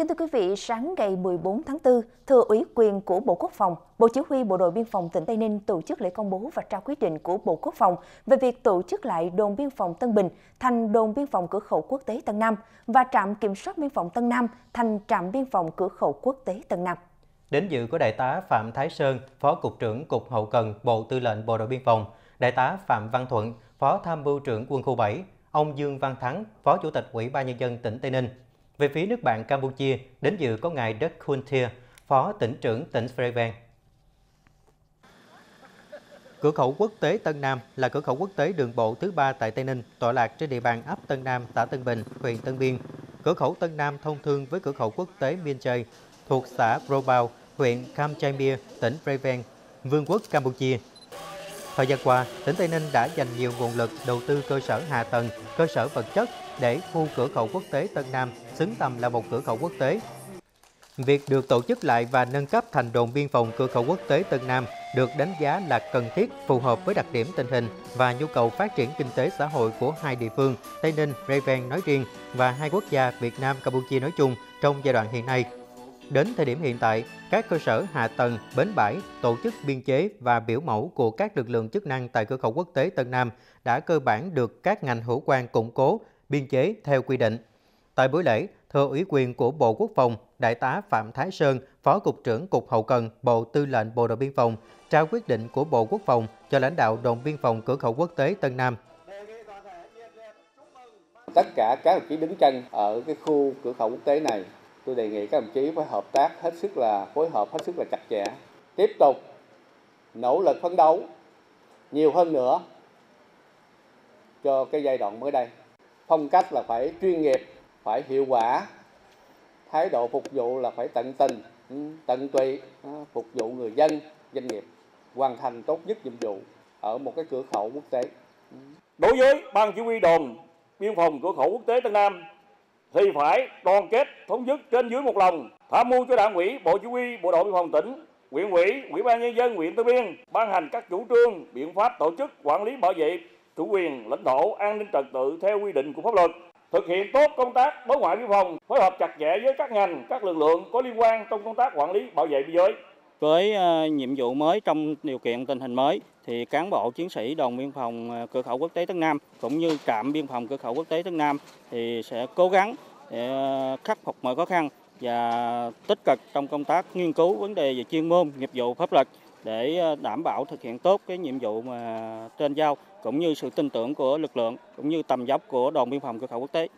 Kính thưa quý vị, sáng ngày 14 tháng 4, thừa ủy quyền của Bộ Quốc phòng, Bộ Chỉ huy Bộ đội Biên phòng tỉnh Tây Ninh tổ chức lễ công bố và trao quyết định của Bộ Quốc phòng về việc tổ chức lại đồn biên phòng Tân Bình thành đồn biên phòng cửa khẩu quốc tế Tân Nam và trạm kiểm soát biên phòng Tân Nam thành trạm biên phòng cửa khẩu quốc tế Tân Nam. Đến dự có Đại tá Phạm Thái Sơn, Phó Cục trưởng Cục Hậu cần Bộ Tư lệnh Bộ đội Biên phòng, Đại tá Phạm Văn Thuận, Phó Tham mưu trưởng Quân khu 7, ông Dương Văn Thắng, Phó Chủ tịch Ủy ban Nhân dân tỉnh Tây Ninh, về phía nước bạn Campuchia, đến dự có ngài Đất Khun Thia, Phó tỉnh trưởng tỉnh Freven. Cửa khẩu quốc tế Tân Nam là cửa khẩu quốc tế đường bộ thứ ba tại Tây Ninh, tọa lạc trên địa bàn ấp Tân Nam, xã Tân Bình, huyện Tân Biên. Cửa khẩu Tân Nam thông thương với cửa khẩu quốc tế Miên Chay, thuộc xã Probao, huyện Kam Chamir, tỉnh Preven, Vương quốc Campuchia. Thời gian qua, tỉnh Tây Ninh đã dành nhiều nguồn lực đầu tư cơ sở hạ tầng, cơ sở vật chất để khu cửa khẩu quốc tế Tân Nam xứng tầm là một cửa khẩu quốc tế. Việc được tổ chức lại và nâng cấp thành đồn biên phòng cửa khẩu quốc tế Tân Nam được đánh giá là cần thiết, phù hợp với đặc điểm tình hình và nhu cầu phát triển kinh tế xã hội của hai địa phương Tây Ninh, Raven nói riêng và hai quốc gia Việt Nam, Campuchia nói chung trong giai đoạn hiện nay. Đến thời điểm hiện tại, các cơ sở hạ tầng, bến bãi, tổ chức biên chế và biểu mẫu của các lực lượng chức năng tại cửa khẩu quốc tế Tân Nam đã cơ bản được các ngành hữu quan củng cố, biên chế theo quy định. Tại buổi lễ, thừa ủy quyền của Bộ Quốc phòng, Đại tá Phạm Thái Sơn, Phó Cục trưởng Cục Hậu cần, Bộ Tư lệnh Bộ đội Biên phòng, trao quyết định của Bộ Quốc phòng cho lãnh đạo đồn biên phòng cửa khẩu quốc tế Tân Nam. Tất cả các đồng chí đứng chân ở cái khu cửa khẩu quốc tế này, tôi đề nghị các đồng chí phải hợp tác hết sức là phối hợp hết sức là chặt chẽ, tiếp tục nỗ lực phấn đấu nhiều hơn nữa cho cái giai đoạn mới đây. Phong cách là phải chuyên nghiệp, phải hiệu quả, thái độ phục vụ là phải tận tình, ừ, tận tụy, à, phục vụ người dân, doanh nghiệp, hoàn thành tốt nhất nhiệm vụ ở một cái cửa khẩu quốc tế. Đối với ban chỉ huy đồn biên phòng cửa khẩu quốc tế Tân Nam thì phải đoàn kết, thống nhất trên dưới một lòng. Tham mưu cho đảng ủy, bộ chỉ huy, bộ đội biên phòng tỉnh, huyện ủy ủy ban nhân dân huyện Tân Biên ban hành các chủ trương, biện pháp tổ chức, quản lý, bảo vệ chủ quyền lãnh thổ, an ninh trật tự theo quy định của pháp luật. Thực hiện tốt công tác đối ngoại biên phòng, phối hợp chặt chẽ với các ngành, các lực lượng có liên quan trong công tác quản lý, bảo vệ biên giới với ờ, nhiệm vụ mới trong điều kiện tình hình mới thì cán bộ chiến sĩ đồn biên phòng ờ, cửa khẩu quốc tế Tân Nam cũng như trạm biên phòng cửa khẩu quốc tế Tân Nam thì sẽ cố gắng để ờ, khắc phục mọi khó khăn và tích cực trong công tác nghiên cứu vấn đề về chuyên môn, nghiệp vụ pháp luật để đảm bảo thực hiện tốt cái nhiệm vụ mà trên giao cũng như sự tin tưởng của lực lượng cũng như tầm dốc của đồn biên phòng cửa khẩu quốc tế.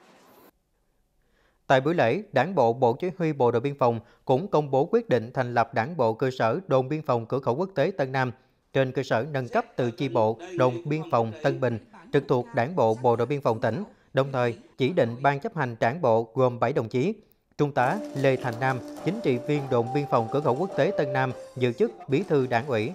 Tại buổi lễ, Đảng bộ Bộ Chỉ huy Bộ đội Biên phòng cũng công bố quyết định thành lập Đảng bộ cơ sở đồn biên phòng cửa khẩu quốc tế Tân Nam trên cơ sở nâng cấp từ chi bộ đồn biên phòng Tân Bình trực thuộc Đảng bộ Bộ đội Biên phòng tỉnh, đồng thời chỉ định ban chấp hành đảng bộ gồm 7 đồng chí. Trung tá Lê Thành Nam, chính trị viên đồn biên phòng cửa khẩu quốc tế Tân Nam, giữ chức bí thư đảng ủy,